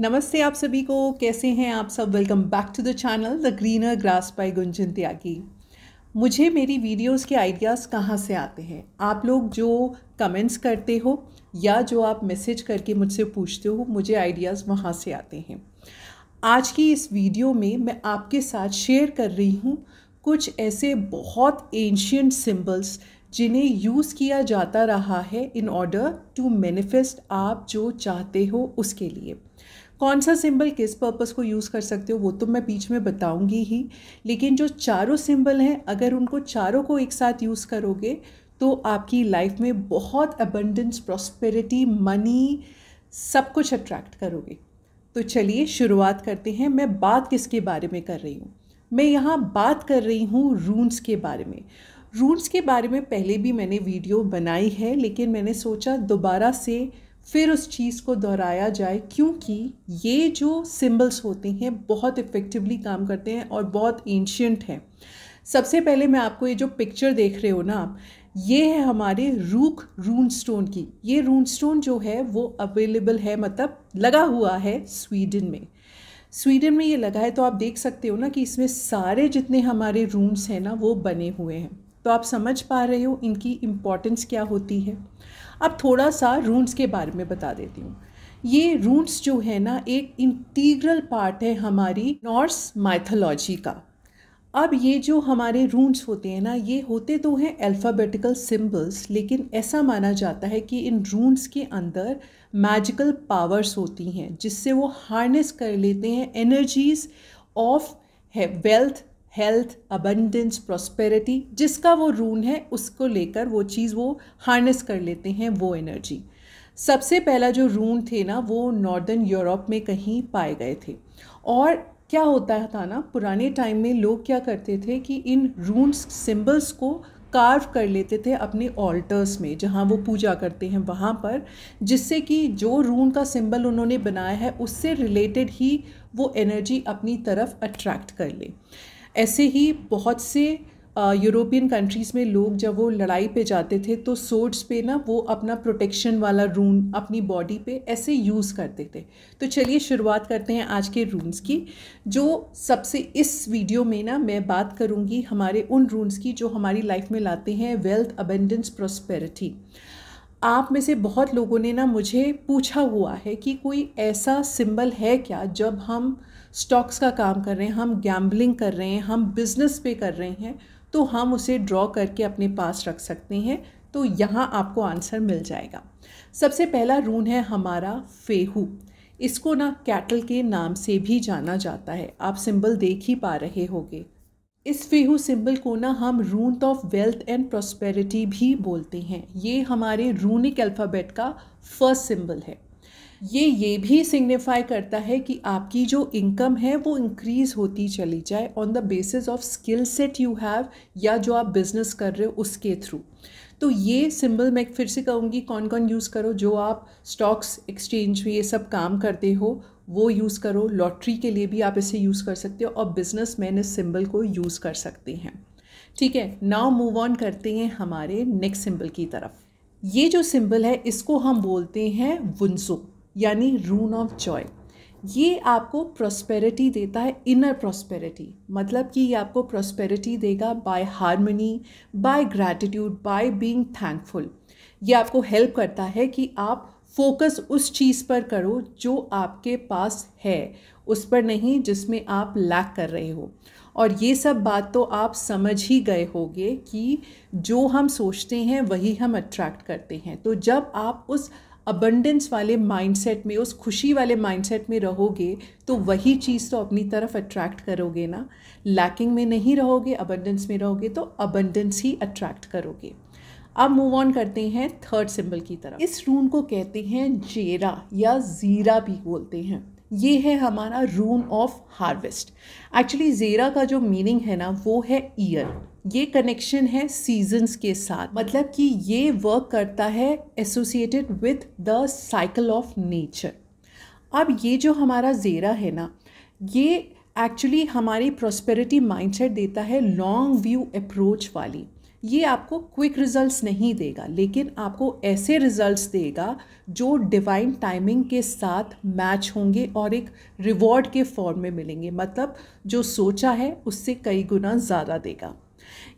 नमस्ते आप सभी को, कैसे हैं आप सब? Welcome back to the channel the greener grass by Gunjan Tyagi मुझे मेरी वीडियोस के आइडियाज़ कहाँ से आते हैं? आप लोग जो कमेंट्स करते हो या जो आप मैसेज करके मुझसे पूछते हो, मुझे आइडियाज़ वहाँ से आते हैं। आज की इस वीडियो में मैं आपके साथ शेयर कर रही हूँ कुछ ऐसे बहुत एंशियंट सिंबल्स जिन्हें यूज़ किया जाता रहा है इन ऑर्डर टू मैनिफेस्ट आप जो चाहते हो उसके लिए। कौन सा सिंबल किस पर्पज़ को यूज़ कर सकते हो वो तो मैं बीच में बताऊँगी ही, लेकिन जो चारों सिंबल हैं, अगर उनको चारों को एक साथ यूज़ करोगे तो आपकी लाइफ में बहुत अबंडेंस प्रॉस्पेरिटी मनी सब कुछ अट्रैक्ट करोगे। तो चलिए शुरुआत करते हैं। मैं बात किसके बारे में कर रही हूँ? मैं यहाँ बात कर रही हूँ रून्स के बारे में। रून्स के बारे में पहले भी मैंने वीडियो बनाई है, लेकिन मैंने सोचा दोबारा से फिर उस चीज़ को दोहराया जाए, क्योंकि ये जो सिंबल्स होते हैं, बहुत इफ़ेक्टिवली काम करते हैं और बहुत एंशियंट हैं। सबसे पहले मैं आपको ये जो पिक्चर देख रहे हो ना आप, ये है हमारे रूक रून स्टोन की। ये रून स्टोन जो है, वो अवेलेबल है मतलब लगा हुआ है स्वीडन में। स्वीडन में ये लगा है तो आप देख सकते हो ना कि इसमें सारे जितने हमारे रूम्स हैं ना, वो बने हुए हैं। तो आप समझ पा रहे हो इनकी इम्पॉर्टेंस क्या होती है। अब थोड़ा सा रून्स के बारे में बता देती हूँ। ये रून्स जो है ना, एक इंटीग्रल पार्ट है हमारी नॉर्स माइथोलॉजी का। अब ये जो हमारे रून्स होते हैं ना, ये होते तो हैं अल्फ़ाबेटिकल सिंबल्स लेकिन ऐसा माना जाता है कि इन रून्स के अंदर मैजिकल पावर्स होती हैं, जिससे वो हार्नेस कर लेते हैं एनर्जीज ऑफ़ है वेल्थ हेल्थ अबंडेंस प्रॉस्पेरिटी जिसका वो रून है, उसको लेकर वो चीज़ वो हार्नेस कर लेते हैं, वो एनर्जी सबसे पहला जो रून थे ना, वो नॉर्दर्न यूरोप में कहीं पाए गए थे. और क्या होता था ना, पुराने टाइम में लोग क्या करते थे कि इन रून्स सिंबल्स को कार्व कर लेते थे अपने ऑल्टर्स में, जहाँ वो पूजा करते हैं, वहाँ पर, जिससे कि जो रून का सिंबल उन्होंने बनाया है, उससे रिलेटेड ही वो एनर्जी अपनी तरफ़ अट्रैक्ट कर ले. ऐसे ही बहुत से यूरोपियन कंट्रीज़ में लोग जब वो लड़ाई पे जाते थे तो सोर्ड्स पे ना वो अपना प्रोटेक्शन वाला रून अपनी बॉडी पे ऐसे यूज़ करते थे। तो चलिए शुरुआत करते हैं आज के रून्स की, जो सबसे इस वीडियो में ना मैं बात करूँगी हमारे उन रून्स की जो हमारी लाइफ में लाते हैं वेल्थ अबेंडेंस प्रोस्पेरिटी आप में से बहुत लोगों ने ना मुझे पूछा हुआ है कि कोई ऐसा सिंबल है क्या जब हम स्टॉक्स का काम कर रहे हैं, हम गैम्बलिंग कर रहे हैं, हम बिज़नेस पे कर रहे हैं तो हम उसे ड्रॉ करके अपने पास रख सकते हैं तो यहाँ आपको आंसर मिल जाएगा। सबसे पहला रून है हमारा फेहू इसको ना कैटल के नाम से भी जाना जाता है। आप सिंबल देख ही पा रहे होंगे। इस फेहू सिंबल को ना हम rune of wealth and prosperity भी बोलते हैं। ये हमारे रूनिक अल्फ़ाबेट का फ़र्स्ट सिंबल है। ये ये भी सिग्निफाई करता है कि आपकी जो इनकम है, वो इंक्रीज़ होती चली जाए on the basis of skill set you have या जो आप बिज़नेस कर रहे हो उसके थ्रू तो ये सिंबल मैं फिर से कहूँगी, कौन कौन यूज़ करो? जो आप स्टॉक्स एक्सचेंज में ये सब काम करते हो, वो यूज़ करो। लॉटरी के लिए भी आप इसे यूज़ कर सकते हो और बिज़नेस मैन इस सिंबल को यूज़ कर सकते हैं। ठीक है नाउ मूव ऑन करते हैं हमारे नेक्स्ट सिंबल की तरफ़। ये जो सिंबल है, इसको हम बोलते हैं वुंसो यानी रून ऑफ़ जॉय ये आपको प्रॉस्पेरिटी देता है इनर प्रॉस्पेरिटी मतलब कि ये आपको प्रॉस्पेरिटी देगा by harmony by gratitude by being thankful ये आपको हेल्प करता है कि आप फोकस उस चीज़ पर करो जो आपके पास है, उस पर नहीं जिसमें आप लैक कर रहे हो। और ये सब बात तो आप समझ ही गए होंगे कि जो हम सोचते हैं वही हम अट्रैक्ट करते हैं। तो जब आप उस अबंडेंस वाले माइंडसेट में, उस खुशी वाले माइंडसेट में रहोगे तो वही चीज़ तो अपनी तरफ़ अट्रैक्ट करोगे ना। लैकिंग में नहीं रहोगे अबंडेंस में रहोगे तो अबंडेंस ही अट्रैक्ट करोगे। अब मूव ऑन करते हैं थर्ड सिंबल की तरफ़। इस रून को कहते हैं जेरा, या ज़ीरा भी बोलते हैं। ये है हमारा rune of harvest actually Jera का जो मीनिंग है ना, वो है ईयर ये कनेक्शन है सीजन्स के साथ। मतलब कि ये वर्क करता है associated with the cycle of nature अब ये जो हमारा ज़ेरा है ना, ये एक्चुअली हमारी प्रोस्पेरिटी माइंडसेट देता है लॉन्ग व्यू अप्रोच वाली। ये आपको क्विक रिजल्ट्स नहीं देगा, लेकिन आपको ऐसे रिजल्ट्स देगा जो डिवाइन टाइमिंग के साथ मैच होंगे और एक रिवॉर्ड के फॉर्म में मिलेंगे। मतलब जो सोचा है उससे कई गुना ज़्यादा देगा।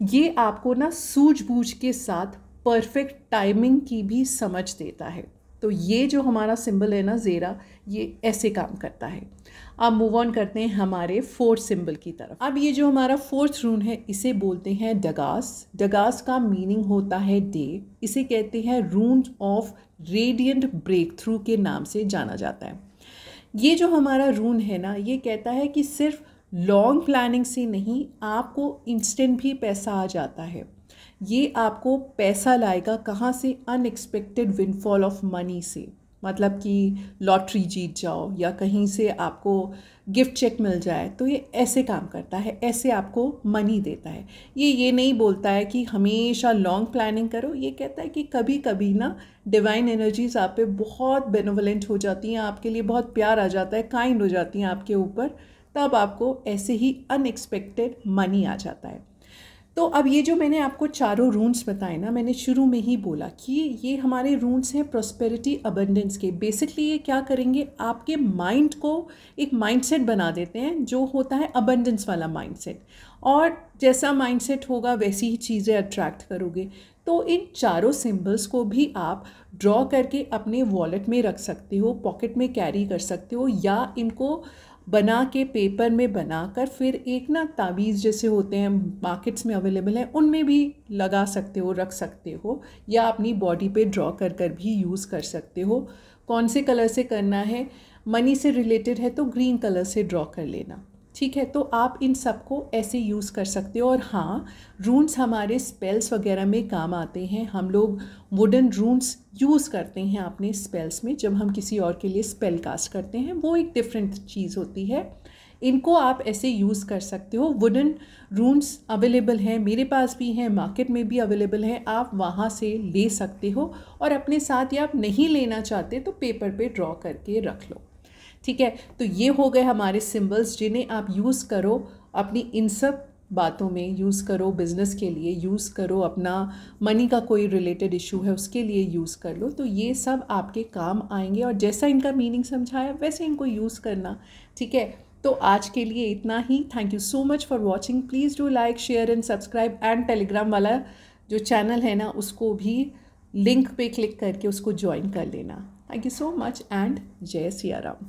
ये आपको ना सूझबूझ के साथ परफेक्ट टाइमिंग की भी समझ देता है। तो ये जो हमारा सिंबल है ना ज़ेरा ये ऐसे काम करता है। अब मूव ऑन करते हैं हमारे फोर्थ सिंबल की तरफ़। अब ये जो हमारा फोर्थ रून है, इसे बोलते हैं डगास डगास का मीनिंग होता है डे इसे कहते हैं rune of radiant breakthrough के नाम से जाना जाता है। ये जो हमारा रून है ना, ये कहता है कि सिर्फ़ लॉन्ग प्लानिंग से नहीं, आपको इंस्टेंट भी पैसा आ जाता है। ये आपको पैसा लाएगा कहाँ से? अनएक्सपेक्टेड विनफॉल ऑफ़ मनी से। मतलब कि लॉटरी जीत जाओ या कहीं से आपको गिफ्ट चेक मिल जाए तो ये ऐसे काम करता है, ऐसे आपको मनी देता है। ये ये नहीं बोलता है कि हमेशा लॉन्ग प्लानिंग करो, ये कहता है कि कभी कभी ना डिवाइन एनर्जीज आप पे बहुत बेनोवलेंट हो जाती हैं, आपके लिए बहुत प्यार आ जाता है काइंड हो जाती हैं आपके ऊपर। तब आपको ऐसे ही अनएक्सपेक्टेड मनी आ जाता है। तो अब ये जो मैंने आपको चारों रून्स बताए ना, मैंने शुरू में ही बोला कि ये हमारे रून्स हैं प्रोस्पेरिटी अबंडेंस के। बेसिकली ये क्या करेंगे? आपके माइंड को एक माइंडसेट बना देते हैं, जो होता है अबंडेंस वाला माइंडसेट और जैसा माइंडसेट होगा, वैसी ही चीज़ें अट्रैक्ट करोगे। तो इन चारों सिंबल्स को भी आप ड्रॉ करके अपने वॉलेट में रख सकते हो पॉकेट में कैरी कर सकते हो, या इनको बना के पेपर में बना कर फिर एक ना तावीज़ जैसे होते हैं, मार्केट्स में अवेलेबल हैं, उनमें भी लगा सकते हो, रख सकते हो या अपनी बॉडी पे ड्रॉ कर कर भी यूज़ कर सकते हो। कौन से कलर से करना है, मनी से रिलेटेड है तो ग्रीन कलर से ड्रॉ कर लेना। ठीक है? तो आप इन सबको ऐसे यूज़ कर सकते हो। और हाँ रून्स हमारे स्पेल्स वगैरह में काम आते हैं। हम लोग वुडन रून्स यूज़ करते हैं अपने स्पेल्स में, जब हम किसी और के लिए स्पेल कास्ट करते हैं। वो एक डिफरेंट चीज़ होती है। इनको आप ऐसे यूज़ कर सकते हो। वुडन रून्स अवेलेबल हैं, मेरे पास भी हैं मार्केट में भी अवेलेबल हैं। आप वहाँ से ले सकते हो। और अपने साथ या आप नहीं लेना चाहते तो पेपर पे ड्रॉ करके रख लो। ठीक है? तो ये हो गए हमारे सिंबल्स जिन्हें आप यूज़ करो अपनी इन सब बातों में यूज़ करो बिज़नेस के लिए यूज़ करो अपना मनी का कोई रिलेटेड इशू है उसके लिए यूज़ कर लो। तो ये सब आपके काम आएँगे और जैसा इनका मीनिंग समझाया, वैसे इनको यूज़ करना, ठीक है? तो आज के लिए इतना ही। Thank you so much for watching please do like share and subscribe and Telegram वाला जो चैनल है ना, उसको भी लिंक पे क्लिक करके उसको ज्वाइन कर लेना। Thank you so much and जय सिया राम।